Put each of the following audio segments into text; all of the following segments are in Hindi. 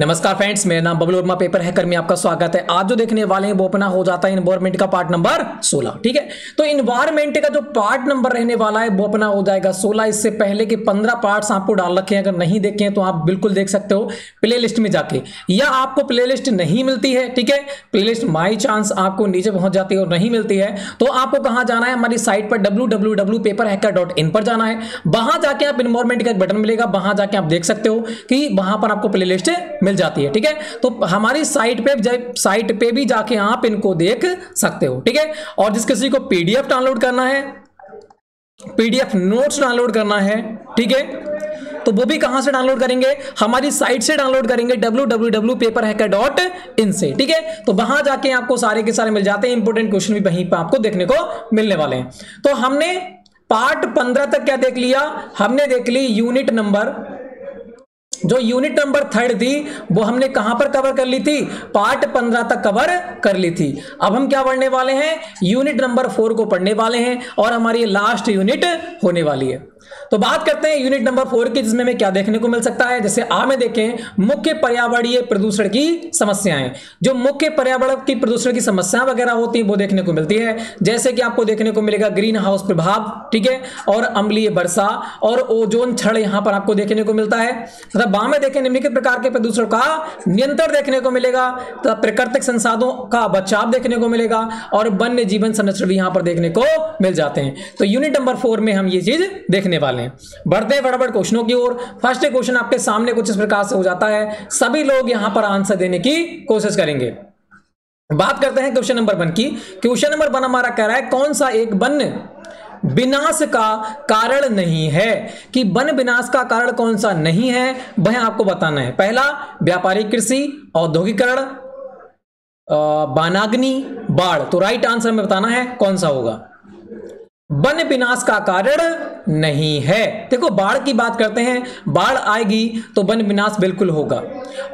नमस्कार फ्रेंड्स, मेरा नाम बबलू वर्मा, पेपर हैकर में आपका स्वागत है। आज जो देखने वाले हैं, वो अपना हो जाता है इन्वायरमेंट का पार्ट नंबर 16 ठीक है? तो इन्वायरमेंट का जो पार्ट नंबर रहने वाला है, वो अपना हो जाएगा 16 इससे पहले के 15 पार्ट्स आपको डाल रखे हैं, अगर नहीं देखे तो आप बिल्कुल देख सकते हो प्ले में जाके। या आपको प्ले नहीं मिलती है, ठीक है? प्ले लिस्ट चांस आपको नीचे पहुँच जाती है और नहीं मिलती है तो आपको कहाँ जाना है? हमारी साइट पर डब्ल्यू पर जाना है। वहाँ जाके आप इन्वायरमेंट का एक बटन मिलेगा, वहाँ जाके आप देख सकते हो कि वहाँ पर आपको प्ले मिल जाती है, ठीक है? तो हमारी साइट पे साइट पे भी जाके आप इनको देख सकते हो, ठीक है? और जिस किसी को पीडीएफ डाउनलोड करना है पीडीएफ नोट्स डाउनलोड करना है, ठीक है? तो वो भी कहाँ से डाउनलोड करेंगे? हमारी साइट से डाउनलोड करेंगे www.paperhacker.in से, ठीक है? तो वहाँ जाके आपको सारे के सारे मिल जाते हैं इंपोर्टेंट क्वेश्चन भी वहीं पर आपको देखने को मिलने वाले हैं। तो हमने पार्ट पंद्रह तक क्या देख लिया? हमने देख ली यूनिट नंबर जो यूनिट नंबर थर्ड थी, वो हमने कहाँ पर कवर कर ली थी? पार्ट पंद्रह तक कवर कर ली थी। अब हम क्या पढ़ने वाले हैं? यूनिट नंबर फोर को पढ़ने वाले हैं और हमारी लास्ट यूनिट होने वाली है। तो बात करते हैं यूनिट नंबर फोर की, जिसमें हमें क्या देखने को मिल सकता है? जैसे आ में देखें, मुख्य पर्यावरणीय प्रदूषण की समस्याएँ। जो मुख्य पर्यावरण की प्रदूषण की समस्याएँ वगैरह होती है, वो देखने को मिलती है। जैसे कि आपको देखने को मिलेगा ग्रीन हाउस प्रभाव, ठीक है? और अम्लीय वर्षा और ओजोन क्षण यहाँ पर आपको देखने को मिलता है। तथा बाम में देखें, निम्नलिखित प्रकार के प्रदूषण का नियंत्रण देखने को मिलेगा। तथा प्राकृतिक संसाधनों का बचाव देखने को मिलेगा। और वन्य जीवन संरक्षण भी यहाँ पर देखने को मिल जाते हैं। तो यूनिट नंबर फोर में हम ये चीज़ देखने वाले हैं। बढ़ते फटाफट क्वेश्चनों की ओर। फ़र्स्ट क्वेश्चन आपके सामने कुछ इस प्रकार से हो जाता है। सभी लोग यहाँ पर आंसर देने की कोशिश करेंगे। बात करते हैं क्वेश्चन नंबर वन की। क्वेश्चन नंबर वन हमारा कह रहा है, कौन सा एक वन विनाश का कारण नहीं है? कि वन विनाश का कारण कौन सा नहीं है, वह आपको बताना है। पहला, व्यापारिक कृषि, औद्योगिकरण बानाग्नि बाढ़। तो राइट आंसर में बताना है, कौन सा होगा? वन विनाश का कारण नहीं है। देखो, बाढ़ की बात करते हैं, बाढ़ आएगी तो वन विनाश बिल्कुल होगा।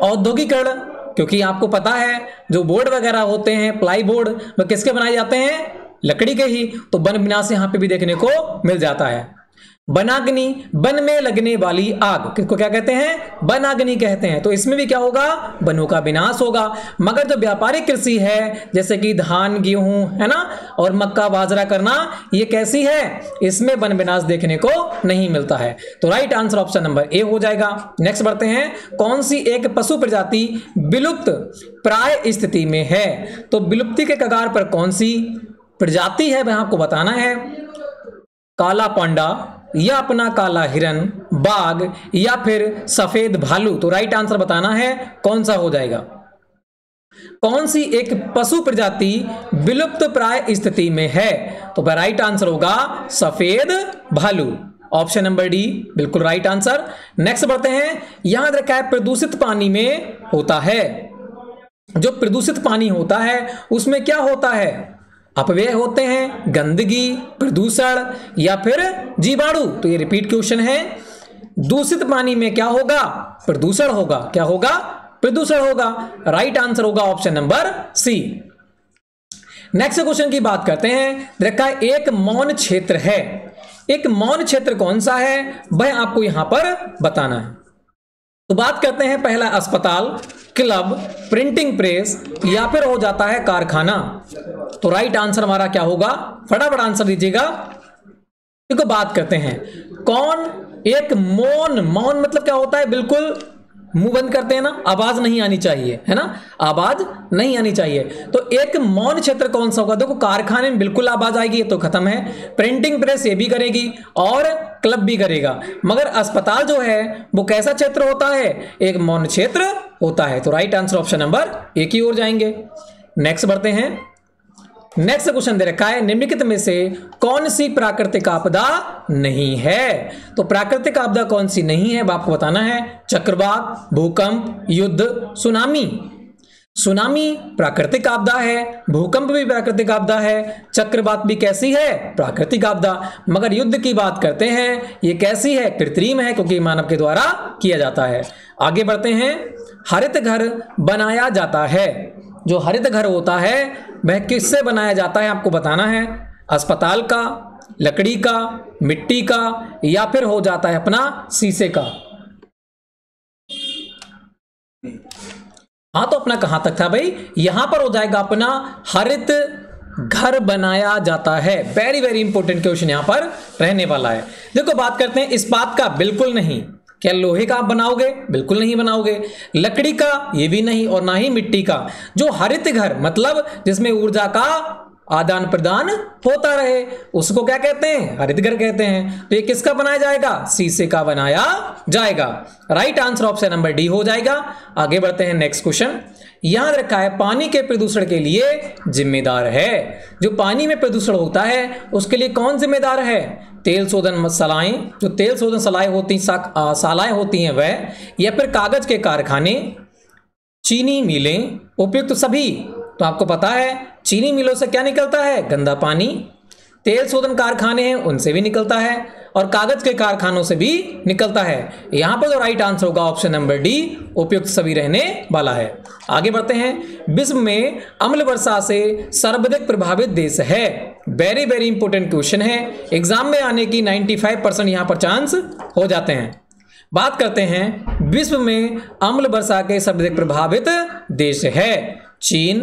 औद्योगिकरण, क्योंकि आपको पता है, जो बोर्ड वगैरह होते हैं प्लाई बोर्ड वह किसके बनाए जाते हैं? लकड़ी के ही। तो वन विनाश यहाँ पे भी देखने को मिल जाता है। बनाग्नि बन में लगने वाली आग। किसको क्या कहते हैं? बनाग्नि कहते हैं। तो इसमें भी क्या होगा? बनों का विनाश होगा। मगर जो व्यापारिक कृषि है, जैसे कि धान, गेहूँ, है ना? और मक्का, बाजरा करना, ये कैसी है? इसमें वन विनाश देखने को नहीं मिलता है। तो right answer option number A हो जाएगा। नेक्स्ट बढ़ते हैं। कौन सी एक पशु प्रजाति विलुप्त प्राय स्थिति में है? तो विलुप्ति के कगार पर कौन सी प्रजाति है? वह आपको बताना है। काला पांडा या अपना काला हिरन, बाघ, या फिर सफ़ेद भालू। तो राइट आंसर बताना है, कौन सा हो जाएगा? कौन सी एक पशु प्रजाति विलुप्त प्राय स्थिति में है? तो राइट आंसर होगा सफ़ेद भालू। ऑप्शन नंबर डी बिल्कुल राइट आंसर नेक्स्ट बढ़ते हैं। यहाँ रखा है, प्रदूषित पानी में होता है। जो प्रदूषित पानी होता है, उसमें क्या होता है? अपव्यय होते हैं, गंदगी, प्रदूषण या फिर जीवाणु। तो ये रिपीट क्वेश्चन है। दूषित पानी में क्या होगा? प्रदूषण होगा। क्या होगा? प्रदूषण होगा। राइट आंसर होगा option number C next question की बात करते हैं। रखा एक मौन क्षेत्र है। एक मौन क्षेत्र कौन सा है? वह आपको यहाँ पर बताना है। तो बात करते हैं पहला अस्पताल। क्लब प्रिंटिंग प्रेस या फिर हो जाता है कारखाना। तो राइट आंसर हमारा क्या होगा? फटाफट आंसर दीजिएगा। देखो, बात करते हैं। कौन एक मौन मौन मतलब क्या होता है? बिल्कुल मुँह बंद करते हैं ना, आवाज़ नहीं आनी चाहिए, है ना? आवाज़ नहीं आनी चाहिए। तो एक मौन क्षेत्र कौन सा होगा? देखो, कारखाने में बिल्कुल आवाज़ आएगी, ये तो खत्म है। प्रिंटिंग प्रेस ये भी करेगी। और क्लब भी करेगा। मगर अस्पताल जो है, वो कैसा क्षेत्र होता है? एक मौन क्षेत्र होता है। तो राइट आंसर ऑप्शन नंबर एक ही ओर जाएँगे। नेक्स्ट बढ़ते हैं। नेक्स्ट क्वेश्चन दे रखा है, निम्नलिखित में से कौन सी प्राकृतिक आपदा नहीं है? तो प्राकृतिक आपदा कौन सी नहीं है? आपको बताना है, चक्रवात, भूकंप, युद्ध, सुनामी। सुनामी प्राकृतिक आपदा है, भूकंप भी प्राकृतिक आपदा है, चक्रवात भी कैसी है? प्राकृतिक आपदा। मगर युद्ध की बात करते हैं, ये कैसी है? कृत्रिम है, क्योंकि मानव के द्वारा किया जाता है। आगे बढ़ते हैं, हरित घर बनाया जाता है। जो हरित घर होता है, वह किससे बनाया जाता है, आपको बताना है? अस्पताल का, लकड़ी का, मिट्टी का, या फिर हो जाता है अपना शीशे का। हाँ तो अपना कहाँ तक था भाई? यहाँ पर हो जाएगा अपना हरित घर बनाया जाता है। वेरी वेरी इंपॉर्टेंट क्वेश्चन यहाँ पर रहने वाला है। देखो, बात करते हैं, इस बात का बिल्कुल नहीं। क्या लोहे का आप बनाओगे? बिल्कुल नहीं बनाओगे। लकड़ी का ये भी नहीं, और ना ही मिट्टी का। जो हरित घर मतलब जिसमें ऊर्जा का आदान प्रदान होता रहे। उसको क्या कहते हैं? हरित घर कहते हैं। तो ये किसका बनाया जाएगा? शीशे का बनाया जाएगा। Right answer option number D हो जाएगा। आगे बढ़ते हैं नेक्स्ट क्वेश्चन यहाँ रखा है, पानी के प्रदूषण के लिए जिम्मेदार है। जो पानी में प्रदूषण होता है, उसके लिए कौन जिम्मेदार है? तेल शोधन सलाएँ जो तेल शोधन सलाएँ होती सालाएँ होती हैं वह, या फिर कागज़ के कारखाने, चीनी मिलें, उपयुक्त तो सभी तो आपको पता है, चीनी मिलों से क्या निकलता है? गंदा पानी। तेल शोधन कारखाने हैं, उनसे भी निकलता है और कागज़ के कारखानों से भी निकलता है। यहाँ पर जो राइट आंसर होगा ऑप्शन नंबर डी उपयुक्त सभी रहने वाला है। आगे बढ़ते हैं। विश्व में अम्ल वर्षा से सर्वाधिक प्रभावित देश है। वेरी वेरी इंपोर्टेंट क्वेश्चन है। एग्ज़ाम में आने की 95 परसेंट यहाँ पर चांस हो जाते हैं। बात करते हैं, विश्व में अम्ल वर्षा के सर्वाधिक प्रभावित देश है। चीन,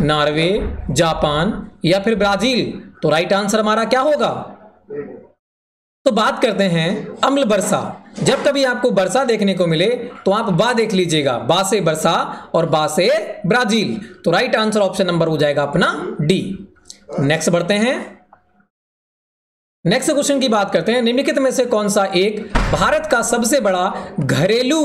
नॉर्वे, जापान या फिर ब्राज़ील? तो राइट आंसर हमारा क्या होगा? तो बात करते हैं अम्ल वर्षा जब कभी आपको वर्षा देखने को मिले तो आप बा देख लीजिएगा। बा से वर्षा और बा से ब्राज़ील। तो राइट आंसर ऑप्शन नंबर हो जाएगा अपना डी नेक्स्ट बढ़ते हैं। नेक्स्ट क्वेश्चन की बात करते हैं। निम्नलिखित में से कौन सा एक भारत का सबसे बड़ा घरेलू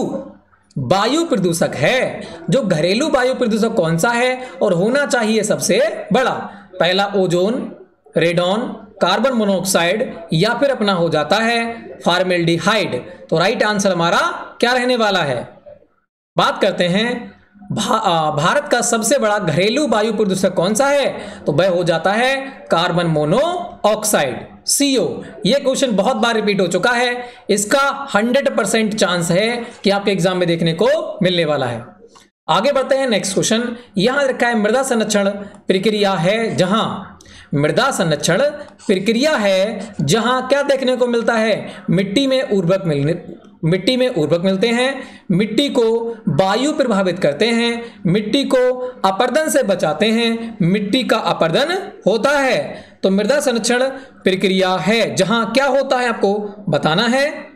वायु प्रदूषक है। जो घरेलू वायु प्रदूषक कौन सा है और होना चाहिए सबसे बड़ा? पहला ओजोन रेडॉन कार्बन मोनोऑक्साइड या फिर अपना हो जाता है फार्मेल्डिहाइड। तो राइट आंसर हमारा क्या रहने वाला है? बात करते हैं भा, भारत का सबसे बड़ा घरेलू वायु प्रदूषक कौन सा है? तो वह हो जाता है कार्बन मोनोऑक्साइड। सीओ ये क्वेश्चन बहुत बार रिपीट हो चुका है। इसका 100 परसेंट चांस है कि आपके एग्ज़ाम में देखने को मिलने वाला है। आगे बढ़ते हैं, नेक्स्ट क्वेश्चन। यहाँ रखा है मृदा संरक्षण प्रक्रिया है जहाँ। मृदा संरक्षण प्रक्रिया है जहाँ क्या देखने को मिलता है? मिट्टी में उर्वरक मिलने, मिट्टी में उर्वरक मिलते हैं। मिट्टी को वायु प्रभावित करते हैं। मिट्टी को अपर्दन से बचाते हैं। मिट्टी का अपर्दन होता है। तो मृदा संरक्षण प्रक्रिया है। जहाँ क्या होता है आपको बताना है।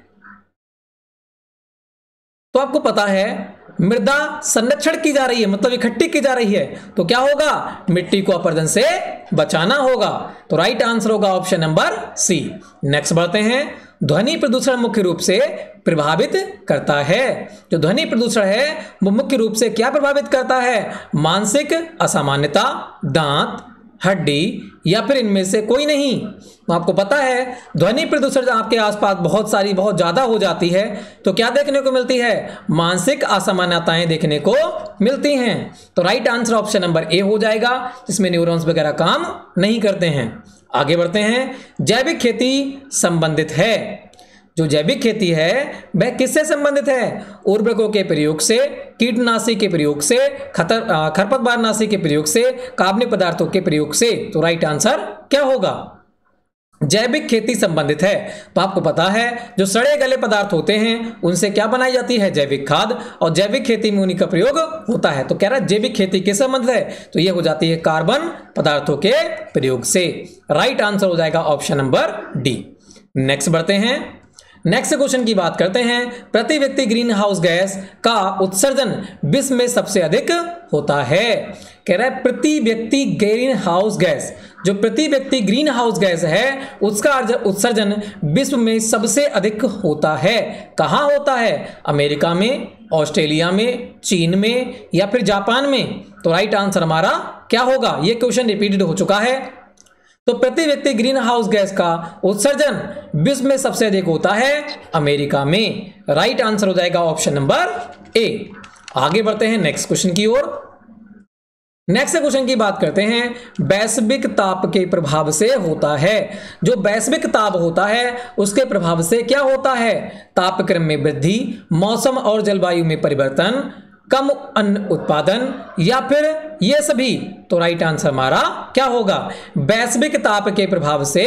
तो आपको पता है, मृदा संरक्षण की जा रही है मतलब इकट्ठी की जा रही है। तो क्या होगा? मिट्टी को अपर्दन से बचाना होगा। तो राइट आंसर होगा ऑप्शन नंबर सी नेक्स्ट बढ़ते हैं। ध्वनि प्रदूषण मुख्य रूप से प्रभावित करता है। जो ध्वनि प्रदूषण है, वो मुख्य रूप से क्या प्रभावित करता है? मानसिक असामान्यता, दांत हड्डी या फिर इनमें से कोई नहीं। आपको पता है, ध्वनि प्रदूषण आपके आसपास बहुत सारी, बहुत ज़्यादा हो जाती है। तो क्या देखने को मिलती है? मानसिक असामान्यताएँ देखने को मिलती हैं। तो right answer option number A हो जाएगा, जिसमें न्यूरॉन्स वगैरह काम नहीं करते हैं। आगे बढ़ते हैं। जैविक खेती संबंधित है। जो जैविक खेती है, वह किससे संबंधित है? उर्वरकों के प्रयोग से, कीटनाशी के प्रयोग से, खतर खरपतवारनाशी के प्रयोग से कार्बनिक पदार्थों के प्रयोग से। तो राइट आंसर क्या होगा? जैविक खेती संबंधित है। तो आपको पता है, जो सड़े गले पदार्थ होते हैं, उनसे क्या बनाई जाती है? जैविक खाद और जैविक खेती में उन्हीं का प्रयोग होता है। तो कह रहा है, जैविक खेती किस संबंध है। तो यह हो जाती है कार्बन पदार्थों के प्रयोग से। राइट आंसर हो जाएगा ऑप्शन नंबर डी नेक्स्ट बढ़ते हैं। नेक्स्ट क्वेश्चन की बात करते हैं। प्रति व्यक्ति ग्रीन हाउस गैस का उत्सर्जन विश्व में सबसे अधिक होता है। कह रहा है, प्रति व्यक्ति ग्रीन हाउस गैस जो प्रति व्यक्ति ग्रीन हाउस गैस है, उसका उत्सर्जन विश्व में सबसे अधिक होता है। कहाँ होता है? अमेरिका में, ऑस्ट्रेलिया में, चीन में या फिर जापान में? तो राइट आंसर हमारा क्या होगा? ये क्वेश्चन रिपीटेड हो चुका है। तो प्रति व्यक्ति ग्रीन हाउस गैस का उत्सर्जन विश्व में सबसे अधिक होता है अमेरिका में। राइट आंसर हो जाएगा ऑप्शन नंबर ए आगे बढ़ते हैं नेक्स्ट क्वेश्चन की ओर। नेक्स्ट क्वेश्चन की बात करते हैं। वैश्विक ताप के प्रभाव से होता है। जो वैश्विक ताप होता है, उसके प्रभाव से क्या होता है? तापक्रम में वृद्धि, मौसम और जलवायु में परिवर्तन, कम अन्न उत्पादन या फिर ये सभी? तो राइट आंसर हमारा क्या होगा? वैश्विक ताप के प्रभाव से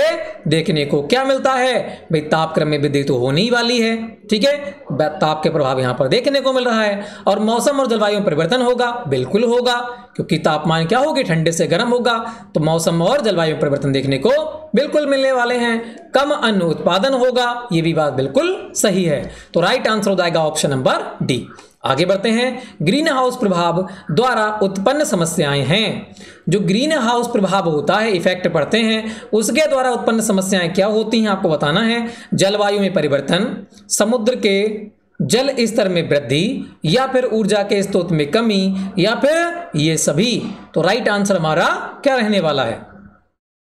देखने को क्या मिलता है? भाई तापक्रम में वृद्धि तो होने ही वाली है, ठीक है? ताप के प्रभाव यहाँ पर देखने को मिल रहा है। और मौसम और जलवायु में परिवर्तन होगा, बिल्कुल होगा, क्योंकि तापमान क्या होगी? ठंडे से गर्म होगा तो मौसम और जलवायु में परिवर्तन देखने को बिल्कुल मिलने वाले हैं। कम अन्न उत्पादन होगा, ये भी बात बिल्कुल सही है। तो राइट आंसर हो जाएगा ऑप्शन नंबर डी आगे बढ़ते हैं। ग्रीन हाउस प्रभाव द्वारा उत्पन्न समस्याएँ हैं। जो ग्रीन हाउस प्रभाव होता है इफ़ेक्ट पड़ते हैं। उसके द्वारा उत्पन्न समस्याएँ क्या होती हैं, आपको बताना है। जलवायु में परिवर्तन, समुद्र के जल स्तर में वृद्धि, या फिर ऊर्जा के स्रोत में कमी, या फिर ये सभी। तो राइट आंसर हमारा क्या रहने वाला है?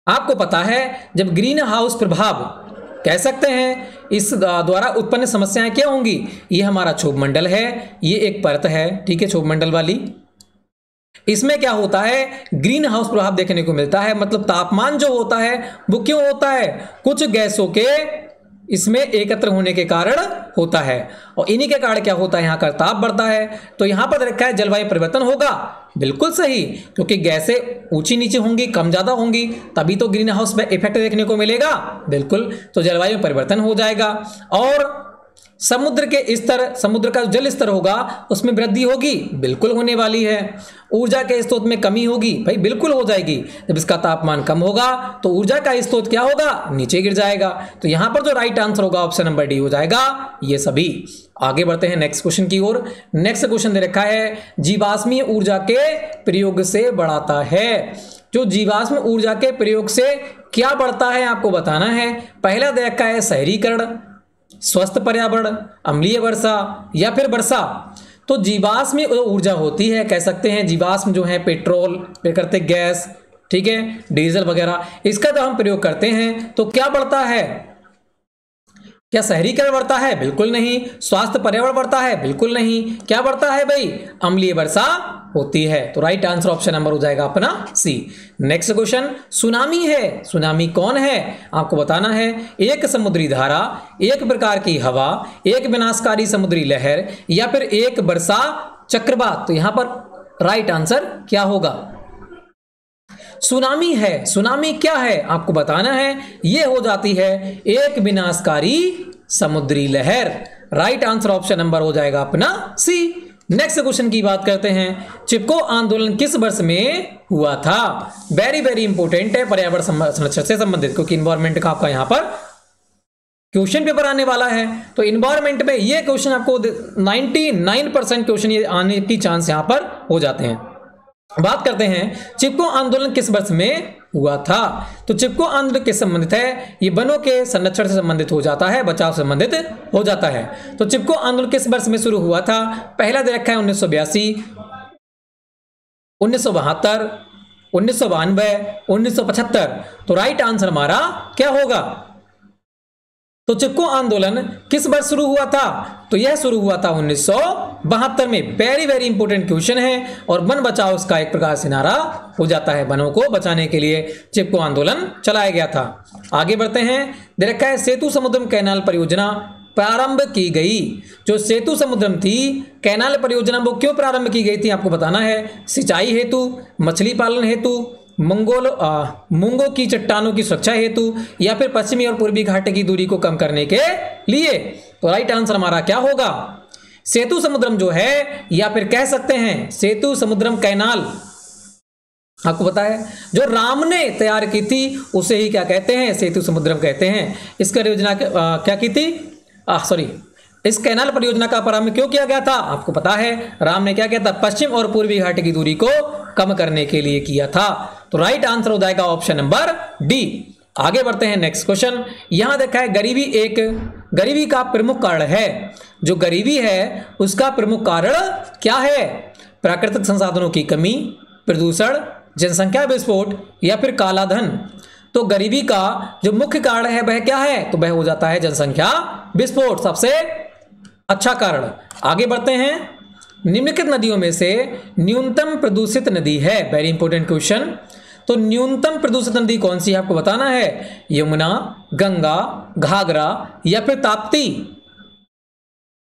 आपको पता है, जब ग्रीन हाउस प्रभाव कह सकते हैं, इस द्वारा उत्पन्न समस्याएँ क्या होंगी? ये हमारा क्षोभ मंडल है, ये एक परत है, ठीक है क्षोभ मंडल वाली। इसमें क्या होता है? ग्रीन हाउस प्रभाव देखने को मिलता है। मतलब तापमान जो होता है, वो क्यों होता है? कुछ गैसों के इसमें एकत्र होने के कारण होता है। और इन्हीं के कारण क्या होता है? यहाँ का ताप बढ़ता है। तो यहाँ पर रखा है जलवायु परिवर्तन होगा। बिल्कुल सही, क्योंकि गैसें ऊँची नीचे होंगी, कम ज़्यादा होंगी, तभी तो ग्रीन हाउस में इफ़ेक्ट देखने को मिलेगा। बिल्कुल तो जलवायु परिवर्तन हो जाएगा। और समुद्र के स्तर समुद्र का जल स्तर होगा, उसमें वृद्धि होगी, बिल्कुल होने वाली है। ऊर्जा के स्रोत में कमी होगी, भाई बिल्कुल हो जाएगी। जब इसका तापमान कम होगा तो ऊर्जा का स्रोत क्या होगा? नीचे गिर जाएगा। तो यहाँ पर जो राइट आंसर होगा ऑप्शन नंबर डी हो जाएगा, ये सभी। आगे बढ़ते हैं नेक्स्ट क्वेश्चन की ओर। नेक्स्ट क्वेश्चन दे रखा है जीवाश्मीय ऊर्जा के प्रयोग से बढ़ाता है। जो जीवाश्म ऊर्जा के प्रयोग से क्या बढ़ता है, आपको बताना है। पहला दे रखा है शहरीकरण। स्वस्थ पर्यावरण, अम्लीय वर्षा या फिर वर्षा तो जीवाश्म ऊर्जा होती है, कह सकते हैं जीवाश्म जो है पेट्रोल प्रकृतिक गैस, ठीक है, डीजल वगैरह, इसका जब हम प्रयोग करते हैं तो क्या बढ़ता है? क्या शहरीकरण बढ़ता है? बिल्कुल नहीं। स्वास्थ्य पर्यावरण बढ़ता है? बिल्कुल नहीं। क्या बढ़ता है भाई? अम्लीय वर्षा होती है। तो राइट आंसर ऑप्शन नंबर हो जाएगा अपना सी नेक्स्ट क्वेश्चन सुनामी है। सुनामी कौन है? आपको बताना है। एक समुद्री धारा, एक प्रकार की हवा, एक विनाशकारी समुद्री लहर या फिर एक वर्षा चक्रवात। तो यहाँ पर राइट आंसर क्या होगा? सुनामी है। सुनामी क्या है? आपको बताना है। यह हो जाती है एक विनाशकारी समुद्री लहर। राइट आंसर ऑप्शन नंबर हो जाएगा अपना सी नेक्स्ट क्वेश्चन की बात करते हैं। चिपको आंदोलन किस वर्ष में हुआ था? वेरी वेरी इंपॉर्टेंट है। पर्यावरण संरक्षण से संबंधित, क्योंकि इन्वायरमेंट का आपका यहाँ पर क्वेश्चन पेपर आने वाला है। तो इन्वायरमेंट में ये क्वेश्चन आपको 99 परसेंट क्वेश्चन ये आने की चांस यहाँ पर हो जाते हैं। बात करते हैं, चिपको आंदोलन किस वर्ष में हुआ था? तो चिपको आंदोलन किस संबंधित है? ये वनों के संरक्षण से संबंधित हो जाता है, बचाव से संबंधित हो जाता है। तो चिपको आंदोलन किस वर्ष में शुरू हुआ था? पहला दे रखा है उन्नीस सौ बयासी, उन्नीस सौ बहत्तर, उन्नीस सौ बानवे, उन्नीस सौ पचहत्तर। तो राइट आंसर हमारा क्या होगा? तो चिपको आंदोलन किस वर्ष शुरू हुआ था? तो यह शुरू हुआ था उन्नीस सौ बहत्तर में। वेरी वेरी इंपोर्टेंट क्वेश्चन है और वन बचाओ इसका एक प्रकार से नारा हो जाता है वनों को बचाने के लिए। चिपको आंदोलन चलाया गया था। आगे बढ़ते हैं। दे रखा है सेतु समुद्रम कैनाल परियोजना प्रारंभ की गई। जो सेतु समुद्रम थी, कैनाल परियोजना वो क्यों प्रारंभ की गई थी आपको बताना है। सिंचाई हेतु, मछली पालन हेतु मंगोल मुंगो की चट्टानों की सुरक्षा हेतु या फिर पश्चिमी और पूर्वी घाटे की दूरी को कम करने के लिए? तो राइट आंसर हमारा क्या होगा? सेतु समुद्रम जो है, या फिर कह सकते हैं, सेतु समुद्रम कैनाल। आपको पता है, जो राम ने तैयार की थी, उसे ही क्या कहते हैं? सेतु समुद्रम कहते हैं। इसका योजना क्या की थी? सॉरी इस कैनाल परियोजना का प्रारंभ क्यों किया गया था? आपको पता है, राम ने क्या किया था? पश्चिम और पूर्वी घाट की दूरी को कम करने के लिए किया था। तो राइट आंसर हो जाएगा ऑप्शन नंबर डी आगे बढ़ते हैं नेक्स्ट क्वेश्चन यहाँ देखा है, गरीबी एक, गरीबी का प्रमुख कारण है। जो गरीबी है, उसका प्रमुख कारण क्या है? प्राकृतिक संसाधनों की कमी, प्रदूषण, जनसंख्या विस्फोट या फिर काला धन तो गरीबी का जो मुख्य कारण है, वह क्या है? तो वह हो जाता है जनसंख्या विस्फोट। सबसे अच्छा कारण। आगे बढ़ते हैं। निम्नलिखित नदियों में से न्यूनतम प्रदूषित नदी है। वेरी इंपॉर्टेंट क्वेश्चन तो न्यूनतम प्रदूषित नदी कौन सी है? आपको बताना है। यमुना, गंगा, घाघरा या फिर ताप्ती।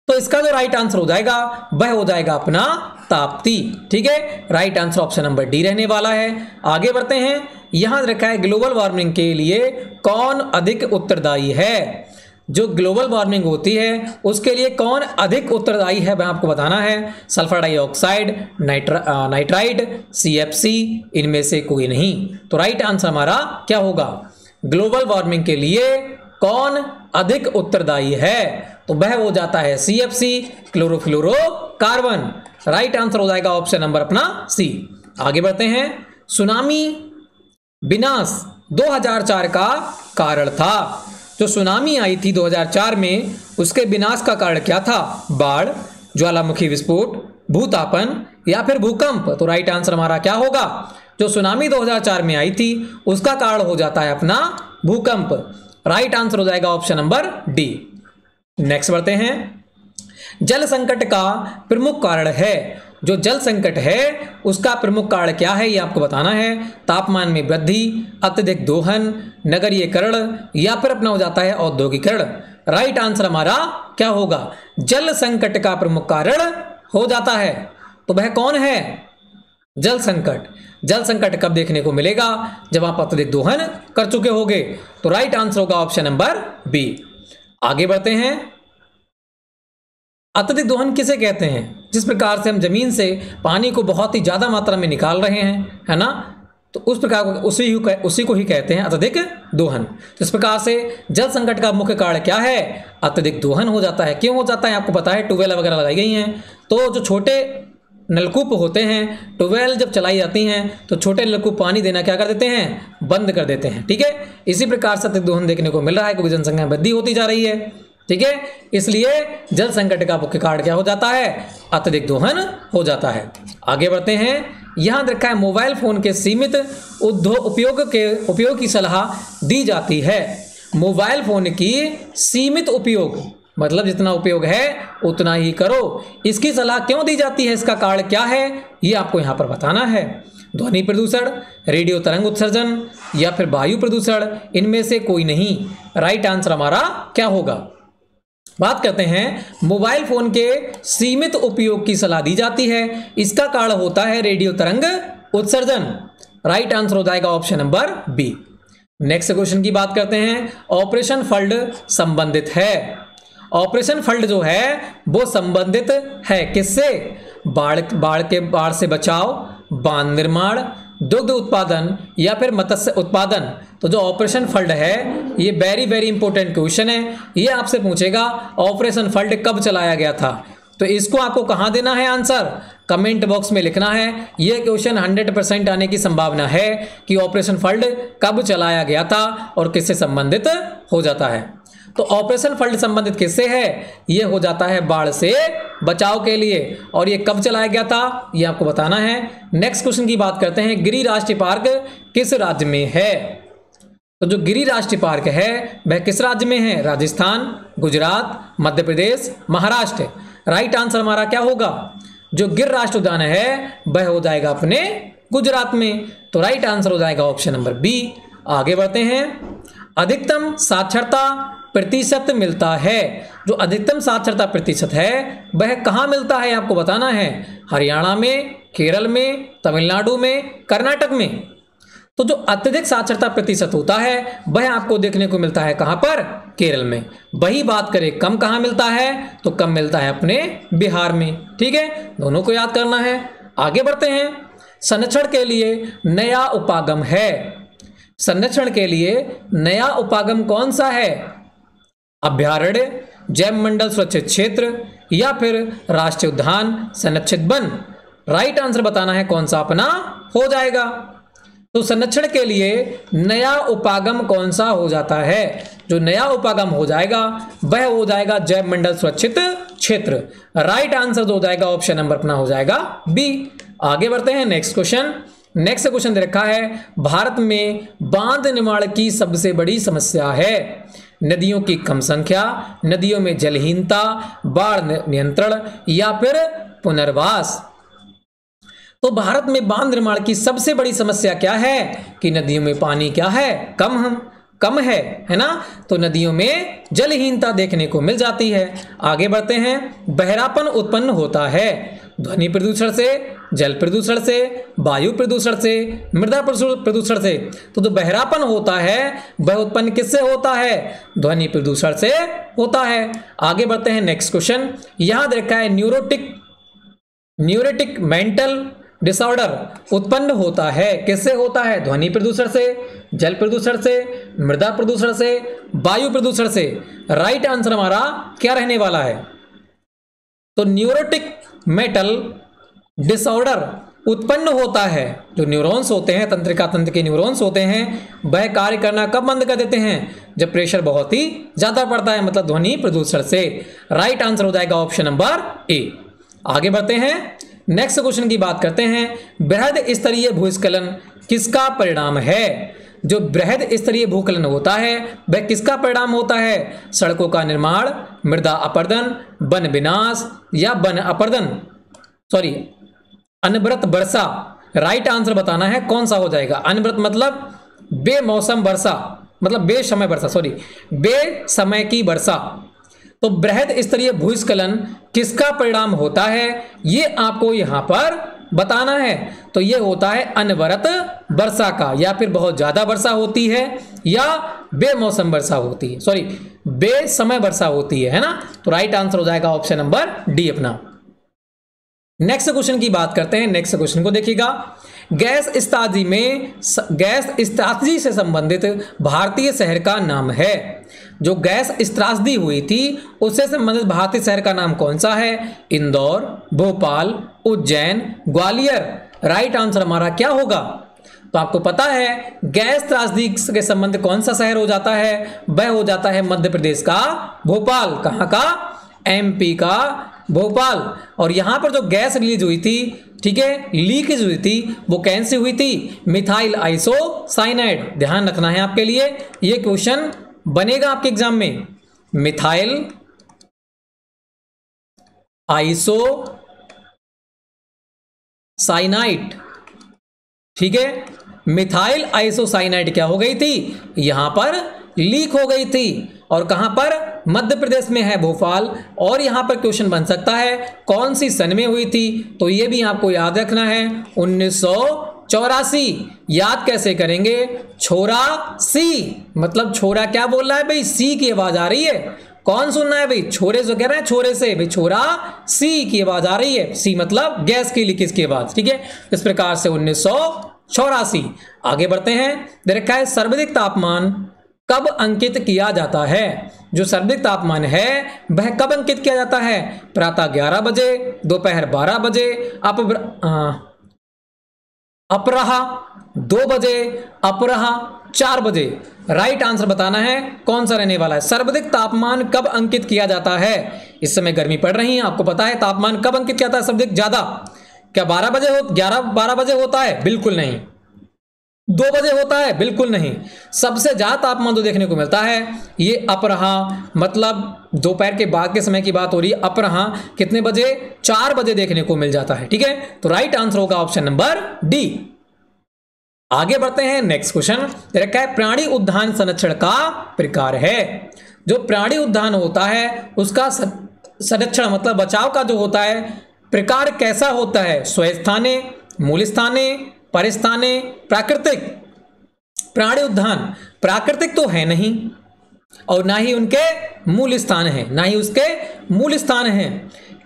तो इसका जो राइट आंसर हो जाएगा, वह हो जाएगा अपना ताप्ती। ठीक है? Right answer option number D रहने वाला है। आगे बढ़ते हैं। यहाँ रखा है ग्लोबल वार्मिंग के लिए कौन अधिक उत्तरदायी है? जो ग्लोबल वार्मिंग होती है, उसके लिए कौन अधिक उत्तरदायी है, वह आपको बताना है। सल्फ़र डाइऑक्साइड, नाइट्रा नाइट्राइड सीएफसी इनमें से कोई नहीं। तो राइट आंसर हमारा क्या होगा? ग्लोबल वार्मिंग के लिए कौन अधिक उत्तरदायी है? तो वह हो जाता है C F C chlorofluorocarbon right answer हो जाएगा ऑप्शन नंबर अपना सी आगे बढ़ते हैं। सुनामी विनाश 2004 का कारण था। जो सुनामी आई थी 2004 में, उसके विनाश का कारण क्या था? बाढ़, ज्वालामुखी विस्फोट, भूतापन या फिर भूकंप? तो राइट आंसर हमारा क्या होगा? जो सुनामी 2004 में आई थी, उसका कारण हो जाता है अपना भूकंप। राइट आंसर हो जाएगा ऑप्शन नंबर डी नेक्स्ट बढ़ते हैं। जल संकट का प्रमुख कारण है। जो जल संकट है, उसका प्रमुख कारण क्या है, ये आपको बताना है। तापमान में वृद्धि, अत्यधिक दोहन, नगरीयकरण, या फिर अपना हो जाता है औद्योगिकरण। राइट आंसर हमारा क्या होगा? जल संकट का प्रमुख कारण हो जाता है। तो वह कौन है? जल संकट। जल संकट कब देखने को मिलेगा? जब आप अत्यधिक दोहन कर चुके होंगे। तो राइट आंसर होगा ऑप्शन नंबर बी आगे बढ़ते हैं। अत्यधिक दोहन किसे कहते हैं? जिस प्रकार से हम ज़मीन से पानी को बहुत ही ज़्यादा मात्रा में निकाल रहे हैं, है ना? तो उस प्रकार को उसी ही उसी को ही कहते हैं अत्यधिक दोहन। तो इस प्रकार से जल संकट का मुख्य कारण क्या है? अत्यधिक दोहन हो जाता है। क्यों हो जाता है? आपको पता है, ट्यूबवेल वगैरह लगाई गई हैं। तो जो छोटे नलकूप होते हैं, ट्यूबवेल जब चलाई जाती हैं तो छोटे नलकूप पानी देना क्या कर देते हैं? बंद कर देते हैं। ठीक है? इसी प्रकार से अत्यधिक दोहन देखने को मिल रहा है। क्योंकि जनसंख्या वृद्धि होती जा रही है। ठीक है? इसलिए जल संकट का मुख्य कारण क्या हो जाता है? अत्यधिक दोहन हो जाता है। आगे बढ़ते हैं। यहाँ रखा है मोबाइल फ़ोन के सीमित उद्योग उपयोग के उपयोग की सलाह दी जाती है। मोबाइल फ़ोन की सीमित उपयोग मतलब जितना उपयोग है, उतना ही करो। इसकी सलाह क्यों दी जाती है? इसका कारण क्या है? ये आपको यहाँ पर बताना है। ध्वनि प्रदूषण, रेडियो तरंग उत्सर्जन या फिर वायु प्रदूषण, इनमें से कोई नहीं। राइट आंसर हमारा क्या होगा? बात करते हैं, मोबाइल फ़ोन के सीमित उपयोग की सलाह दी जाती है। इसका कारण होता है रेडियो तरंग उत्सर्जन। राइट आंसर हो जाएगा option number B next question की बात करते हैं ऑपरेशन फल्ड संबंधित है। ऑपरेशन फल्ड जो है, वो संबंधित है किससे? बाढ़ बाढ़ के, बाढ़ से बचाव, बाँध निर्माण दुग्ध उत्पादन या फिर मत्स्य उत्पादन। तो जो ऑपरेशन फंड है, ये वेरी वेरी इंपॉर्टेंट क्वेश्चन है। ये आपसे पूछेगा, ऑपरेशन फंड कब चलाया गया था? तो इसको आपको कहाँ देना है आंसर? कमेंट बॉक्स में लिखना है। ये क्वेश्चन 100 परसेंट आने की संभावना है कि ऑपरेशन फंड कब चलाया गया था और किससे संबंधित हो जाता है। तो ऑपरेशन फंड संबंधित किससे है? ये हो जाता है बाढ़ से बचाव के लिए। और ये कब चलाया गया था? ये आपको बताना है। नेक्स्ट क्वेश्चन की बात करते हैं। गिरी राष्ट्रीय पार्क किस राज्य में है? तो जो गिरी राष्ट्रीय पार्क है, वह किस राज्य में है? राजस्थान, गुजरात, मध्य प्रदेश, महाराष्ट्र। राइट आंसर हमारा क्या होगा? जो गिर राष्ट्र उद्यान है, वह हो जाएगा अपने गुजरात में। तो राइट आंसर हो जाएगा ऑप्शन नंबर बी आगे बढ़ते हैं। अधिकतम साक्षरता प्रतिशत मिलता है। जो अधिकतम साक्षरता प्रतिशत है, वह कहाँ मिलता है, आपको बताना है? हरियाणा में, केरल में, तमिलनाडु में, कर्नाटक में। तो जो अत्यधिक साक्षरता प्रतिशत होता है, वह आपको देखने को मिलता है कहाँ पर? केरल में। वही बात करें, कम कहाँ मिलता है? तो कम मिलता है अपने बिहार में। ठीक है? दोनों को याद करना है। आगे बढ़ते हैं। संरक्षण के लिए नया उपागम है। संरक्षण के लिए नया उपागम कौन सा है? अभ्यारण्य जैव मंडल सुरक्षित क्षेत्र या फिर राष्ट्रीय उद्यान संरक्षित वन। राइट आंसर बताना है कौन सा अपना? हो जाएगा। तो संरक्षण के लिए नया उपागम कौन सा हो जाता है? जो नया उपागम हो जाएगा, वह हो जाएगा जैव मंडल सुरक्षित क्षेत्र। राइट आंसर हो जाएगा ऑप्शन नंबर अपना हो जाएगा बी आगे बढ़ते हैं नेक्स्ट क्वेश्चन नेक्स्ट क्वेश्चन दे रखा है, भारत में बाँध निर्माण की सबसे बड़ी समस्या है। नदियों की कम संख्या, नदियों में जलहीनता, बाढ़ नियंत्रण या फिर पुनर्वास। तो भारत में बाँध निर्माण की सबसे बड़ी समस्या क्या है कि नदियों में पानी क्या है? कम हम कम है है ना? तो नदियों में जलहीनता देखने को मिल जाती है। आगे बढ़ते हैं। बहरापन उत्पन्न होता है। ध्वनि प्रदूषण से, जल प्रदूषण से, वायु प्रदूषण से, मृदा प्रदूषण से। तो जो बहरापन होता है, वह उत्पन्न किससे होता है? ध्वनि प्रदूषण से होता है। आगे बढ़ते हैं नेक्स्ट क्वेश्चन यहाँ देखा है न्यूरोटिक न्यूरोटिक मेंटल डिसऑर्डर उत्पन्न होता है। किससे होता है? ध्वनि प्रदूषण से, जल प्रदूषण से, मृदा प्रदूषण से, वायु प्रदूषण से। राइट आंसर हमारा क्या रहने वाला है? तो न्यूरोटिक मेटल डिसऑर्डर उत्पन्न होता है। जो न्यूरॉन्स होते हैं तंत्रिका तंत्र के न्यूरॉन्स होते हैं, वह कार्य करना कब बंद कर देते हैं? जब प्रेशर बहुत ही ज़्यादा पड़ता है मतलब ध्वनि प्रदूषण से। राइट आंसर हो जाएगा ऑप्शन नंबर ए आगे बढ़ते हैं। नेक्स्ट क्वेश्चन की बात करते हैं। बृहद स्तरीय भूस्खलन किसका परिणाम है? जो बृहद स्तरीय भूकलन होता है, वह किसका परिणाम होता है? सड़कों का निर्माण, मृदा अपर्दन, वन विनाश या वन अपर्दन? सॉरी अनवरत वर्षा। राइट आंसर बताना है, कौन सा हो जाएगा? अनवरत मतलब बेमौसम वर्षा मतलब बेसमय वर्षा सॉरी बेसमय की वर्षा। तो बृहद स्तरीय भूस्खलन किसका परिणाम होता है? ये आपको यहाँ पर बताना है। तो ये होता है अनवरत वर्षा का, या फिर बहुत ज़्यादा वर्षा होती है, या बेमौसम वर्षा होती है। सॉरी बेसमय वर्षा होती है है ना? तो राइट आंसर हो जाएगा ऑप्शन नंबर डी अपना। नेक्स्ट क्वेश्चन की बात करते हैं। नेक्स्ट क्वेश्चन को देखिएगा। गैस स्ताजी में गैस स्ताजी से संबंधित भारतीय शहर का नाम है। जो गैस स्त्रासदी हुई थी, उससे संबंधित भारतीय शहर का नाम कौन सा है? इंदौर, भोपाल, उज्जैन, ग्वालियर। राइट आंसर हमारा क्या होगा? तो आपको पता है, गैस त्रासदी के संबंध कौन सा शहर हो जाता है? वह हो जाता है मध्य प्रदेश का भोपाल। कहाँ का? एमपी का भोपाल। और यहाँ पर जो गैस रिलीज़ हुई थी, ठीक है, लीकेज हुई थी, वो कैसे हुई थी। मिथाइल आइसो साइनाइड ध्यान रखना है आपके लिए। ये क्वेश्चन बनेगा आपके एग्ज़ाम में। मिथाइल आइसो साइनाइट ठीक है, मिथाइल आइसोसाइनाइड क्या हो गई थी? यहाँ पर लीक हो गई थी। और कहाँ पर? मध्य प्रदेश में है भोपाल। और यहाँ पर क्वेश्चन बन सकता है, कौन सी सन में हुई थी? तो यह भी आपको याद रखना है, उन्नीस चौरासी। याद कैसे करेंगे? छोरा सी। मतलब छोरा क्या बोल रहा है भाई? सी की आवाज़ आ रही है। कौन सुनना है भाई? छोरे से कह रहे हैं, छोरे से। भाई छोरा सी की आवाज़ आ रही है। सी मतलब गैस की लिखिस की आवाज़, ठीक है? इस प्रकार से उन्नीस सौ चौरासी। आगे बढ़ते हैं। देखा है सर्वाधिक तापमान। कब अंकित किया जाता है? जो सर्वाधिक तापमान है, वह कब अंकित किया जाता है? प्रातः ग्यारह बजे, दोपहर बारह बजे अप अपराह दो बजे, अपराह चार बजे। राइट आंसर बताना है, कौन सा रहने वाला है? सर्वाधिक तापमान कब अंकित किया जाता है? इस समय गर्मी पड़ रही है, आपको पता है, तापमान कब अंकित किया जाता है? सर्वाधिक ज़्यादा। क्या बारह बजे हो, ग्यारह बारह बजे होता है? बिल्कुल नहीं। दो बजे होता है, बिल्कुल नहीं। सबसे ज़्यादा तापमान जो देखने को मिलता है। ये अपरहा मतलब दोपहर के बाद के समय की बात हो रही है अपरहा कितने बजे? चार बजे देखने को मिल जाता है, ठीक है? तो राइट आंसर होगा ऑप्शन नंबर डी आगे बढ़ते हैं नेक्स्ट क्वेश्चन रखा है, प्राणी उद्यान संरक्षण का प्रकार है। जो प्राणी उद्यान होता है, उसका संरक्षण मतलब बचाव का जो होता है, प्रकार कैसा होता है? स्वस्थाने मूल स्थाने परिस्थाने प्राकृतिक प्राणी उद्यान। प्राकृतिक तो है नहीं, और ना ही उनके मूल स्थान है, ना ही उसके मूल स्थान है।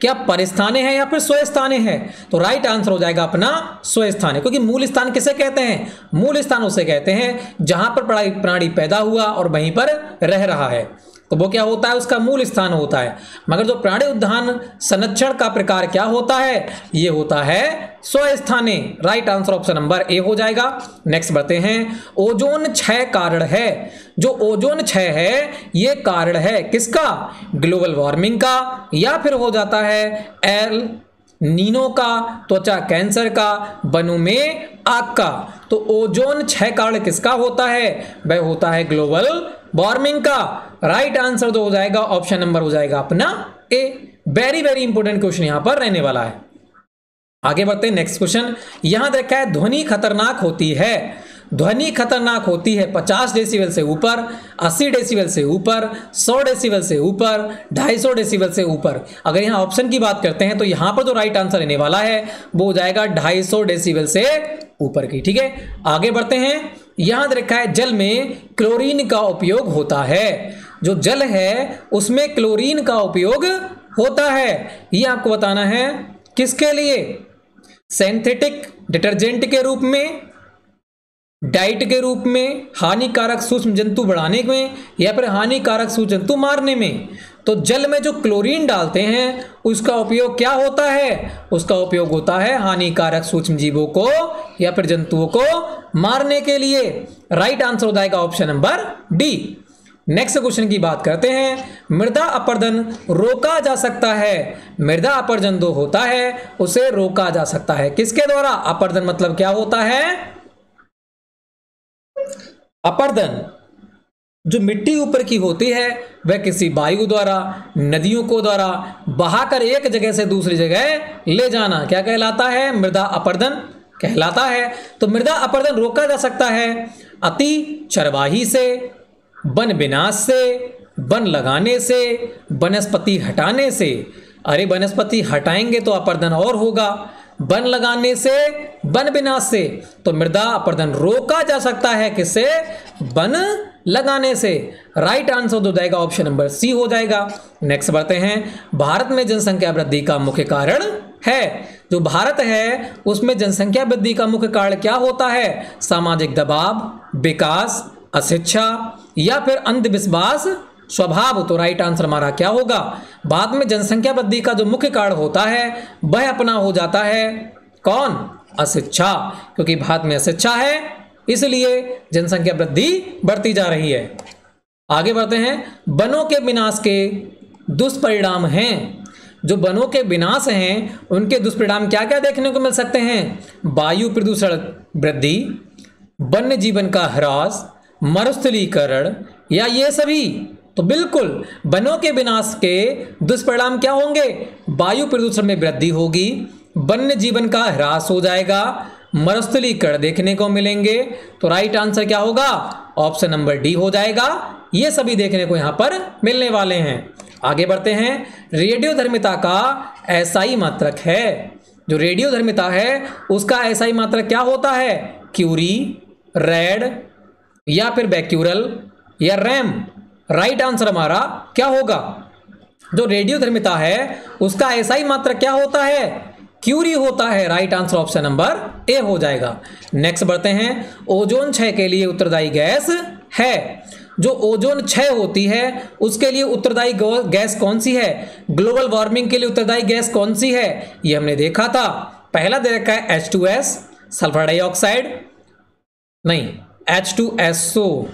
क्या परिस्थाने हैं या फिर स्वस्थाने हैं? तो राइट आंसर हो जाएगा अपना स्वस्थान, क्योंकि मूल स्थान किसे कहते हैं? मूल स्थान उसे कहते हैं, जहाँ पर प्राणी पैदा हुआ और वहीं पर रह रहा है। तो वो क्या होता है? उसका मूल स्थान होता है। मगर जो प्राणी उद्यान संरक्षण का प्रकार क्या होता है? ये होता है स्वस्थाने। Right answer option number A हो जाएगा। नेक्स्ट बढ़ते हैं। ओजोन क्षय कारण है। जो ओजोन क्षय है, ये कारण है किसका? ग्लोबल वार्मिंग का। या फिर हो जाता है एल नीनो का, त्वचा कैंसर का, बनु में आग का। तो ओजोन छह कारण किसका होता है? वह होता है ग्लोबल वार्मिंग का। राइट आंसर तो हो जाएगा, ऑप्शन नंबर हो जाएगा अपना A. Very very important question यहाँ पर रहने वाला है। आगे बढ़ते नेक्स्ट क्वेश्चन। यहाँ देखा है, ध्वनि खतरनाक होती है। ध्वनि खतरनाक होती है 50 डेसिबल से ऊपर 80 डेसिबल से ऊपर 100 डेसिबल से ऊपर 250 डेसिबल से ऊपर। अगर यहाँ ऑप्शन की बात करते हैं तो यहाँ पर जो राइट आंसर रहने वाला है, वो हो जाएगा 250 डेसिबल से ऊपर की, ठीक है? आगे बढ़ते हैं। यहाँ रखा है, जल में क्लोरीन का उपयोग होता है। जो जल है, उसमें क्लोरीन का उपयोग होता है। ये आपको बताना है किसके लिए? सिंथेटिक डिटर्जेंट के रूप में। डाइट के रूप में हानिकारक सूक्ष्म जंतु बढ़ाने में या फिर हानिकारक सूक्ष्म जंतु मारने में। तो जल में जो क्लोरीन डालते हैं, उसका उपयोग क्या होता है? उसका उपयोग होता है हानिकारक सूक्ष्म जीवों को या फिर जंतुओं को मारने के लिए। राइट आंसर हो जाएगा option number D next question की बात करते हैं। मृदा अपर्दन रोका जा सकता है। मृदा अपर्दन जो होता है, उसे रोका जा सकता है। किसके द्वारा? अपर्दन मतलब क्या होता है? अपर्दन जो मिट्टी ऊपर की होती है, वह किसी वायु द्वारा, नदियों को द्वारा बहाकर एक जगह से दूसरी जगह ले जाना, क्या कहलाता है? मृदा अपर्दन कहलाता है। तो मृदा अपर्दन रोका जा सकता है अति चरवाही से, वन विनाश से, वन लगाने से, वनस्पति हटाने से। अरे, वनस्पति हटाएँगे तो अपर्दन और होगा। वन लगाने से वन विनाश से तो मृदा अपर्दन रोका जा सकता है किससे? वन लगाने से। राइट आंसर हो जाएगा ऑप्शन नंबर सी हो जाएगा। नेक्स्ट बढ़ते हैं। भारत में जनसंख्या वृद्धि का मुख्य कारण है। जो भारत है, उसमें जनसंख्या वृद्धि का मुख्य कारण क्या होता है? सामाजिक दबाव, विकास, अशिक्षा या फिर अंधविश्वास स्वभाव तो राइट आंसर हमारा क्या होगा? बाद में जनसंख्या वृद्धि का जो मुख्य कारण होता है, वह अपना हो जाता है कौन? अशिक्षा। क्योंकि भारत में अशिक्षा है, इसलिए जनसंख्या वृद्धि बढ़ती जा रही है। आगे बढ़ते हैं। वनों के विनाश के दुष्परिणाम हैं। जो वनों के विनाश हैं, उनके दुष्परिणाम क्या क्या देखने को मिल सकते हैं? वायु प्रदूषण वृद्धि, वन्य जीवन का ह्रास, मरुस्थलीकरण, या ये सभी? तो बिल्कुल वनों के विनाश के दुष्परिणाम क्या होंगे? वायु प्रदूषण में वृद्धि होगी, वन्य जीवन का ह्रास हो जाएगा मरुस्थलीकरण देखने को मिलेंगे। तो राइट आंसर क्या होगा? ऑप्शन नंबर डी हो जाएगा। ये सभी देखने को यहाँ पर मिलने वाले हैं। आगे बढ़ते हैं। रेडियो धर्मिता का ऐसाई मात्रक है। जो रेडियो धर्मिता है, उसका ऐसाई मात्रक क्या होता है? क्यूरी, रेड या फिर बैक्यूरल या रैम। राइट आंसर हमारा क्या होगा? जो रेडियो धर्मिता है, उसका ऐसा ही मात्र क्या होता है? क्यूरी होता है। Right answer option number A हो जाएगा। नेक्स्ट बढ़ते हैं। ओजोन क्षय के लिए उत्तरदायी गैस है। जो ओजोन क्षय होती है, उसके लिए उत्तरदायी गैस कौन सी है? ग्लोबल वार्मिंग के लिए उत्तरदायी गैस कौन सी है? ये हमने देखा था। पहला दे रखा है H two S sulphur dioxide नहीं एच टू एस ओ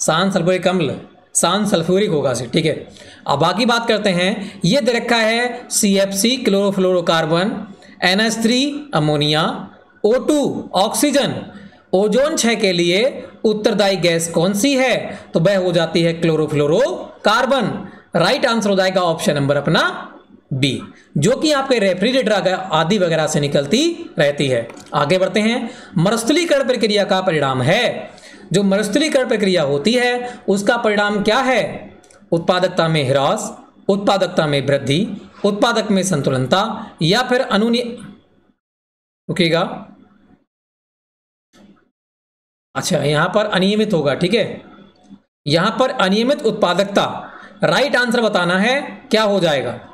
सान अम्ल। सान सल्फ्यूरिक होगा से ठीक है? अब बाकी बात करते हैं, ये दे रखा है C F C chlorofluorocarbon N S three ammonia O two oxygen ozone क्षय के लिए उत्तरदायी गैस कौन सी है? तो वह हो जाती है क्लोरोफ्लोरोकार्बन राइट आंसर हो जाएगा ऑप्शन नंबर अपना बी जो कि आपके रेफ्रिजरेटर आदि वगैरह से निकलती रहती है। आगे बढ़ते हैं, मरुस्थलीकरण प्रक्रिया का परिणाम है। जो मरुस्थलीकरण प्रक्रिया होती है, उसका परिणाम क्या है? उत्पादकता में ह्रास, उत्पादकता में वृद्धि, उत्पादक में संतुलनता या फिर अनुनि रुकेगा। अच्छा यहाँ पर अनियमित होगा, ठीक है? यहाँ पर अनियमित उत्पादकता। राइट आंसर बताना है, क्या हो जाएगा?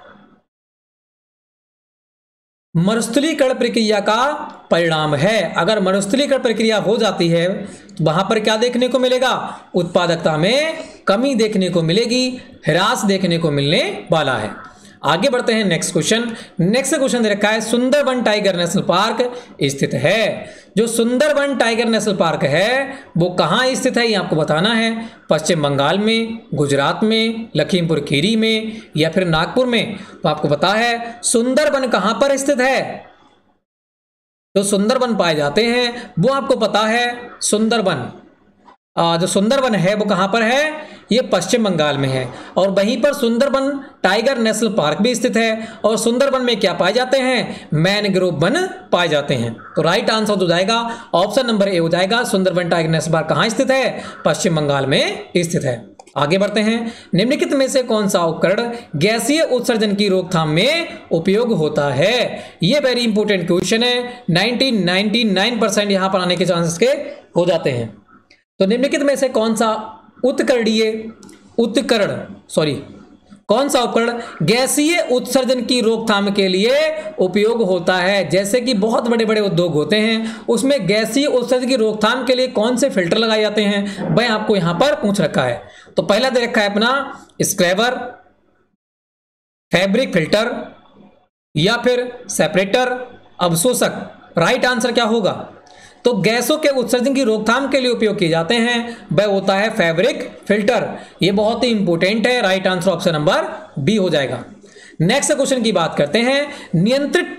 मरुस्थलीकरण प्रक्रिया का परिणाम है। अगर मरुस्थलीकरण प्रक्रिया हो जाती है तो वहाँ पर क्या देखने को मिलेगा? उत्पादकता में कमी देखने को मिलेगी, ह्रास देखने को मिलने वाला है। आगे बढ़ते हैं नेक्स्ट क्वेश्चन नेक्स्ट क्वेश्चन दे रखा है, सुंदरबन टाइगर नेशनल पार्क स्थित है। जो सुंदरबन टाइगर नेशनल पार्क है, वो कहाँ स्थित है, ये आपको बताना है। पश्चिम बंगाल में, गुजरात में, लखीमपुर खीरी में, या फिर नागपुर में? तो आपको पता है, सुंदरबन कहाँ पर स्थित है? जो सुंदरबन पाए जाते हैं, वो आपको पता है सुंदरबन। जो सुंदरबन है, वो कहाँ पर है? ये पश्चिम बंगाल में है। और वहीं पर सुंदरबन टाइगर नेशनल पार्क भी स्थित है। और सुंदरबन में क्या पाए जाते हैं? मैनग्रोव वन पाए जाते हैं। तो राइट आंसर हो जाएगा। ऑप्शन नंबर ए हो जाएगा। सुंदरबन टाइगर नेशनल पार्क कहाँ स्थित है? पश्चिम बंगाल में स्थित है। आगे बढ़ते हैं। निम्नलिखित में से कौन सा उपकरण गैसीय उत्सर्जन की रोकथाम में उपयोग होता है? यह वेरी इंपॉर्टेंट क्वेश्चन है। 1999 परसेंट यहाँ पर आने के चांसेस के हो जाते हैं। तो निम्नलिखित में से कौन सा उत्करणीय उत्करण सॉरी कौन सा उपकरण गैसीय उत्सर्जन की रोकथाम के लिए उपयोग होता है? जैसे कि बहुत बड़े बड़े उद्योग होते हैं, उसमें गैसीय उत्सर्जन की रोकथाम के लिए कौन से फ़िल्टर लगाए जाते हैं? वह आपको यहाँ पर पूछ रखा है। तो पहला दे रखा है अपना स्क्रैबर फैब्रिक फ़िल्टर या फिर सेपरेटर, अवशोषक। राइट आंसर क्या होगा? तो गैसों के उत्सर्जन की रोकथाम के लिए उपयोग किए जाते हैं। वह होता है फैब्रिक फ़िल्टर। ये बहुत ही इंपॉर्टेंट है। Right answer option number B हो जाएगा। नेक्स्ट क्वेश्चन की बात करते हैं। नियंत्रित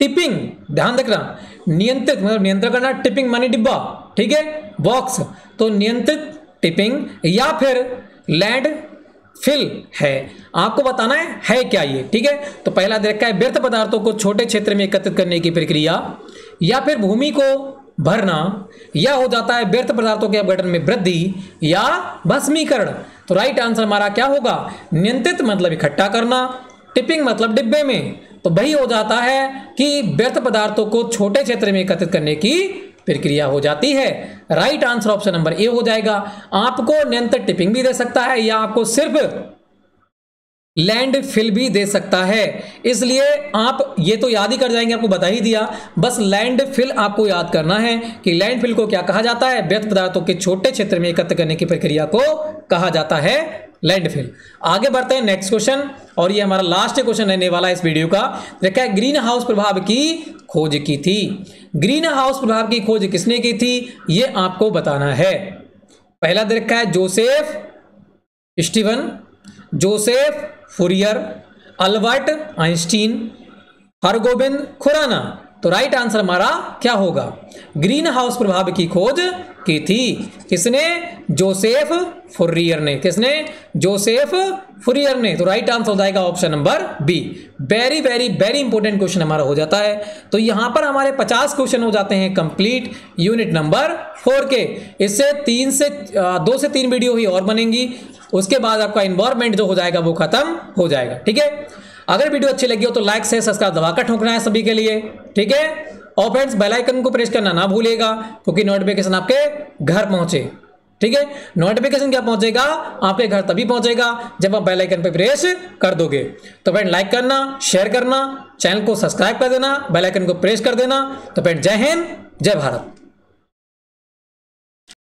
टिपिंग ध्यान रखना। नियंत्रित मतलब नियंत्रण करना। टिपिंग मानी डिब्बा। ठीक है? बॉक्स तो नियंत्रित टिपिंग या फिर लैंड फिल है। आपको बताना है है क्या ये? ठीक है? तो पहला देखा है व्यर्थ पदार्थों को छोटे क्षेत्र में एकत्रित करने की प्रक्रिया। या फिर भूमि को भरना, या हो जाता है व्यर्थ पदार्थों के अपघटन में वृद्धि या भस्मीकरण। तो राइट आंसर हमारा क्या होगा? नियंत्रित मतलब इकट्ठा करना टिपिंग मतलब डिब्बे में। तो वही हो जाता है कि व्यर्थ पदार्थों को छोटे क्षेत्र में एकत्रित करने की प्रक्रिया हो जाती है। Right answer option number A हो जाएगा। आपको नियंत्रित टिपिंग भी दे सकता है या आपको सिर्फ़ लैंड फिल भी दे सकता है। इसलिए आप ये तो याद ही कर जाएँगे, आपको बता ही दिया। बस लैंड फिल आपको याद करना है कि लैंड फिल को क्या कहा जाता है? व्यर्थ पदार्थों के छोटे क्षेत्र में एकत्र करने की प्रक्रिया को कहा जाता है लैंडफिल। आगे बढ़ते हैं नेक्स्ट क्वेश्चन, और ये हमारा लास्ट क्वेश्चन रहने वाला है इस वीडियो का। देखा है ग्रीन हाउस प्रभाव की खोज की थी। ग्रीन हाउस प्रभाव की खोज किसने की थी? ये आपको बताना है। पहला दे रखा है, Joseph Steven, Joseph Fourier Albert Einstein Hargobind Khurana. तो राइट आंसर हमारा क्या होगा? ग्रीन हाउस प्रभाव की खोज की थी। किसने? जोसेफ फुरियर ने। किसने? जोसेफ फुरियर ने। तो राइट आंसर हो जाएगा option number B very very very important question हमारा हो जाता है। तो यहाँ पर हमारे 50 क्वेश्चन हो जाते हैं। कंप्लीट यूनिट नंबर फोर के। इससे तीन से दो से तीन वीडियो ही और बनेंगी। उसके बाद आपका इन्वॉल्वमेंट जो हो जाएगा वो खत्म हो जाएगा। ठीक है? अगर वीडियो अच्छी लगी हो तो लाइक से सब्सक्राइब दबाकर ठोकना है सभी के लिए। ठीक है? और फ्रेंड्स बेल आइकन को प्रेस करना ना भूलिएगा, क्योंकि नोटिफिकेशन आपके घर पहुँचे। ठीक है? नोटिफिकेशन क्या पहुंचेगा? आपके घर तभी पहुंचेगा जब आप बेल आइकन पर प्रेस कर दोगे। तो फ्रेंड लाइक करना शेयर करना चैनल को सब्सक्राइब कर देना बेल आइकन को प्रेस कर देना। तो फ्रेंड जय हिंद, जय भारत।